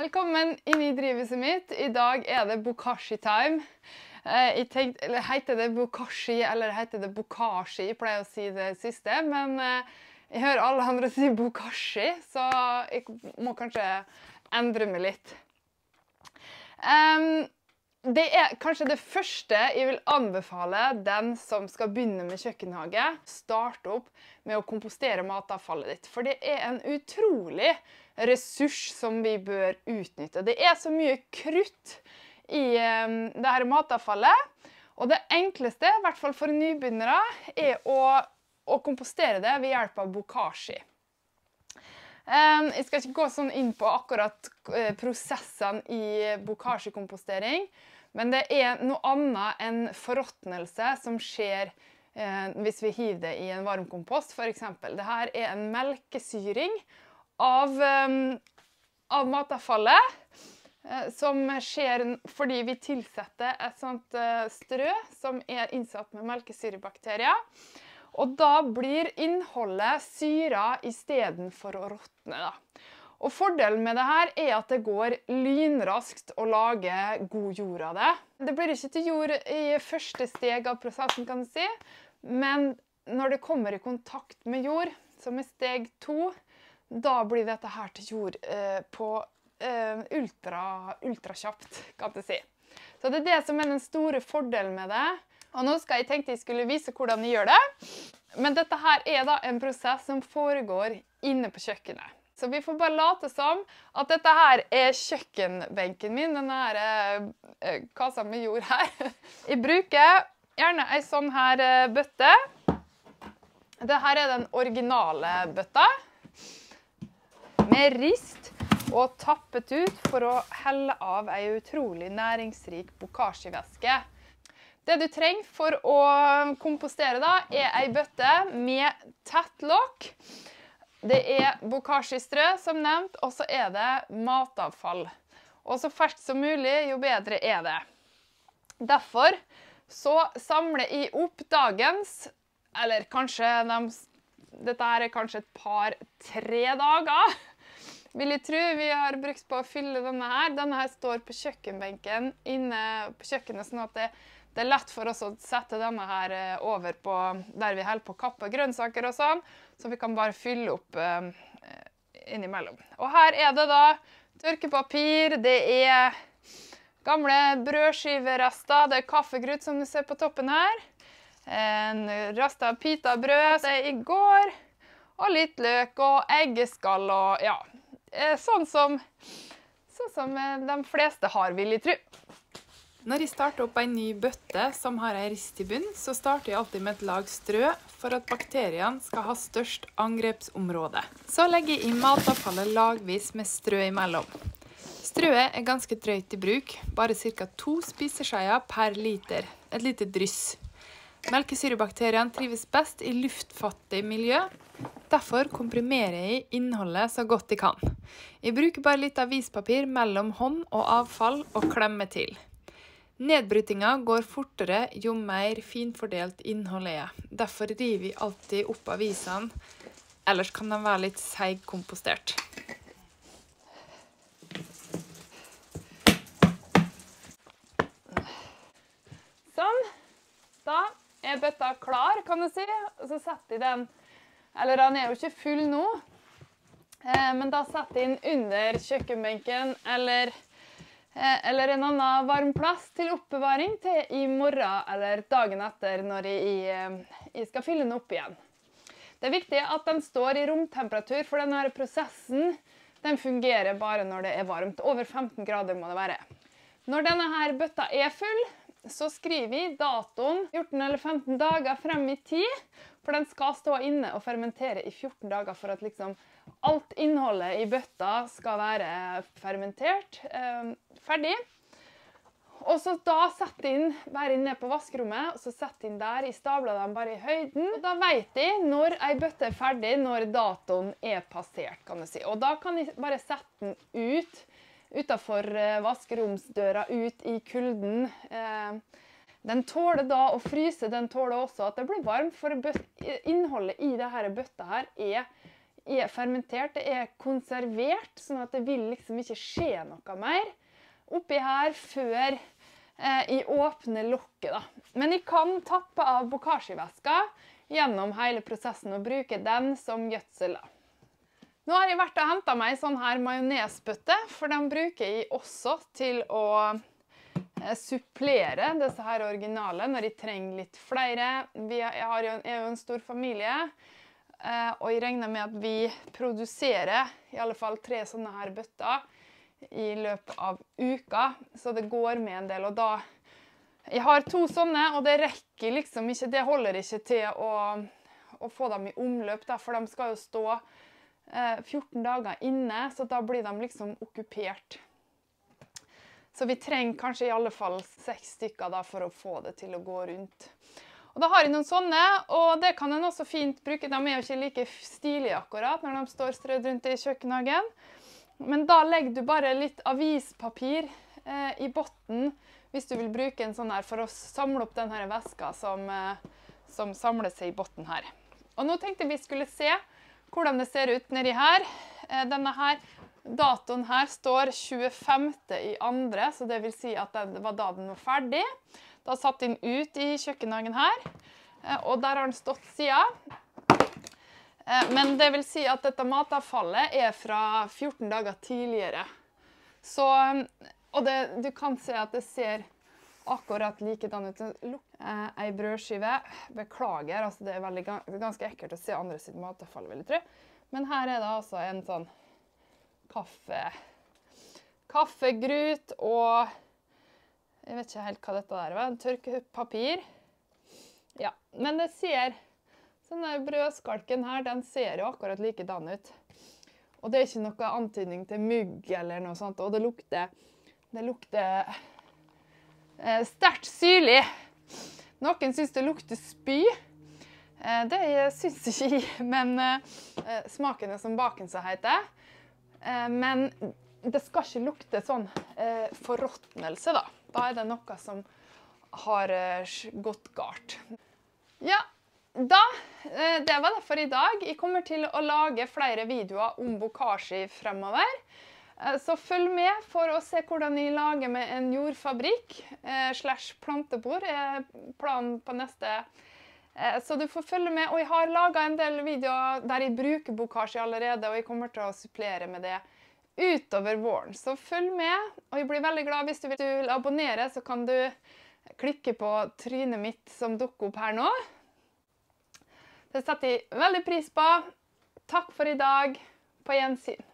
Velkommen inn i drivhuset mitt. I dag er det bokashi-time. Eh, jeg tenkte, eller Heter det bokashi eller heter det bokashi? Jeg pleier å si det siste. Men eh, jeg hører alle andre si bokashi, så jeg må kanskje endre meg litt. Det er kanskje det første jeg vil anbefale den som skal begynne med kjøkkenhage. Starte opp med å kompostere matavfallet ditt. For det er en utrolig ressurs som vi bør utnytte. Det er så mye krutt i um, det her matavfallet. Og det enkleste, i hvert fall for nybegynnere, er å, å kompostere det ved hjelp av bokashi. Um, jeg skal ikke gå sånn inn på akkurat uh, prosessene i bokashi-kompostering, men det er noe annet enn forråtnelse som skjer uh, hvis vi hiver det i en varmkompost, f.eks. Dette er en melkesyring av, um, av matavfallet. Uh, som skjer fordi vi tilsetter et sånt strø som er innsatt med melkesyrebakterier. Og da blir innholdet syra istedenfor å råtne. Og Fordelen med det her er at det går lynraskt å lage god jord av det. Det blir ikke til jord i første steg av prosessen, kan du si. Men når det kommer i kontakt med jord, som er steg to, da blir dette her til jord eh, på eh, ultra, ultrakjapt, kan du si. Så det er det som er den store fordelen med det. Og nå skal jeg tenkte jeg skulle vise hvordan jeg gjør det. Men dette her er da en prosess som foregår inne på kjøkkenet. Så vi får bare late som at dette her er kjøkkenbenken min, denne her, eh, kassa med jord her. Jeg bruker gjerne ei sånn her eh, bøtte. Dette er den originale bøtta. Med rist og tappet ut for å helle av ei utrolig næringsrik bokashi-væske. Det du trenger for å kompostere, da, er ei bøtte med tett lokk. Det er bokashi-strø, som nevnt, og så er det matavfall. Og så ferskt som mulig, jo bedre er det. Derfor så samler jeg opp dagens, eller kanskje de, Dette er kanskje et par-tre dager. Vil jeg tro vi har brukt på å fylle denne her. Denne her står på kjøkkenbenken inne på kjøkkenet, sånn at det det er lett for oss å sette denne her eh, over på der vi holder på å kappe grønnsaker og sånn, så vi kan bare fylle opp eh, innimellom. Og her er det da tørkepapir, det er gamle brødskiverester, det er kaffegrut som du ser på toppen her. En rasta pitabrød det er i går, og litt løk og eggeskall og ja, sånn som, sånn som de fleste har, vil jeg tro. Når jeg starter opp ei ny bøtte som har ei rist i bunn, så starter jeg alltid med et lag strø for at bakteriene skal ha størst angrepsområde. Så legger jeg inn matavfallet lagvis med strø imellom. Strøet er ganske drøyt i bruk, bare ca. to spiseskjeer per liter. Et lite dryss. Melkesyrebakteriene trives best i luftfattig miljø. Derfor komprimerer jeg innholdet så godt jeg kan. Jeg bruker bare litt avispapir mellom hånd og avfall og klemmer til. Nedbrytinga går fortere jo mer finfordelt innholdet er. Derfor river vi alltid opp avisene, ellers kan de være litt seigkompostert. Sånn. Da er bøtta klar, kan du si. Og så setter jeg den Eller den er jo ikke full nå, eh, men da setter jeg den under kjøkkenbenken eller Eh, eller en annen varm plass til oppbevaring til i morgen eller dagen etter når jeg, eh, jeg skal fylle den opp igjen. Det er viktig at den står i romtemperatur, for denne prosessen den fungerer bare når det er varmt. Over 15 grader må det være. Når denne her bøtta er full, så skriver vi datoen 14 eller 15 dager frem i tid. For den skal stå inne og fermentere i 14 dager for at liksom alt innholdet i bøtta skal være fermentert. Eh, ferdig. Og så da setter inn, bare inne på vaskerommet, og så setter inn der. i stabler dem bare i høyden. Og da vet de når ei bøtte er ferdig, når datoen er passert. kan du si. Og da kan jeg bare sette den ut utafor eh, vaskeromsdøra, ut i kulden. Eh, den tåler da å fryse. Den tåler også at det blir varmt, for innholdet i denne bøtta her er er fermentert, det er konservert, sånn at det vil liksom ikke skje noe mer oppi her før eh, jeg åpner lokket. Men jeg kan tappe av bokashi-væska gjennom hele prosessen og bruke den som gjødsel. da. Nå har jeg vært og henta meg ei sånn her majonesbøtte, for den bruker jeg også til å eh, supplere disse her originale når jeg trenger litt flere. Vi er, jo, en stor familie, eh, og jeg regner med at vi produserer i alle fall tre sånne her bøtter i løpet av uka, så det går med en del. Og da Jeg har to sånne, og det rekker liksom ikke Det holder ikke til å, å få dem i omløp, for de skal jo stå 14 dager inne, så da blir de liksom okkupert. Så vi trenger kanskje i alle fall seks stykker da for å få det til å gå rundt. Og Da har jeg noen sånne, og det kan en også fint bruke. De er jo ikke like stilige akkurat når de står strødd rundt i kjøkkenhagen. Men da legger du bare litt avispapir eh, i bunnen hvis du vil bruke en sånn her for å samle opp denne væska som, eh, som samler seg i bunnen her. Og nå tenkte vi skulle se hvordan det ser ut nedi her. Eh, denne her datoen her står 25. i andre, så det vil si at det var da den var ferdig. Da satt den ut i kjøkkenhagen her, eh, og der har den stått siden. Eh, men det vil si at dette matavfallet er fra 14 dager tidligere. Så, og det, du kan se at det ser akkurat likedan ut. Eh, ei brødskive. Beklager, altså det er veldig, ganske ekkelt å se andre sitt matavfall, vil jeg tro. Men her er det altså en sånn kaffe Kaffegrut og Jeg vet ikke helt hva dette der var. Tørkepapir. Ja, men det ser denne brødskalken her, den ser jo akkurat likedan ut. Og det er ikke noe antydning til mugg eller noe sånt. Og det lukter, det lukter eh, sterkt syrlig. Noen syns det lukter spy. Eh, det syns ikke jeg, men eh, smaken er som baken, som heter. Eh, men det skal ikke lukte sånn eh, forråtnelse, da. Da er det noe som har eh, gått galt. Ja, da, eh, Det var det for i dag. Jeg kommer til å lage flere videoer om bokashi fremover. Eh, så følg med for å se hvordan jeg lager med en jordfabrikk eh, slash plantebord. er planen på neste. Så du får følge med. Og jeg har laga en del videoer der jeg bruker bokashi allerede, og jeg kommer til å supplere med det utover våren. Så følg med. Og jeg blir veldig glad hvis du vil abonnere, så kan du klikke på trynet mitt som dukker opp her nå. Det setter jeg veldig pris på. Takk for i dag. På gjensyn.